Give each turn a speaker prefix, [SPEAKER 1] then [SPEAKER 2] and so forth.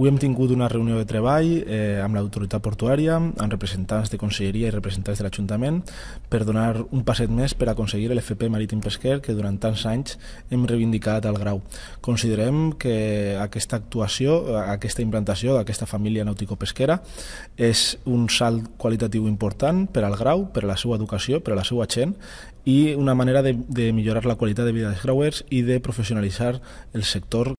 [SPEAKER 1] Avui hem tingut una reunió de treball eh, amb l'autoritat portuària, amb representants de Conselleria i representants de l'Ajuntament per donar un passet més per aconseguir l'FP marítim pesquer que durant tants anys hem reivindicat al grau. Considerem que aquesta actuació, aquesta implantació d'aquesta família nàutico-pesquera és un salt qualitatiu important per al grau, per a la seva educació, per a la seva gent i una manera de, de millorar la qualitat de vida dels grauers i de professionalitzar el sector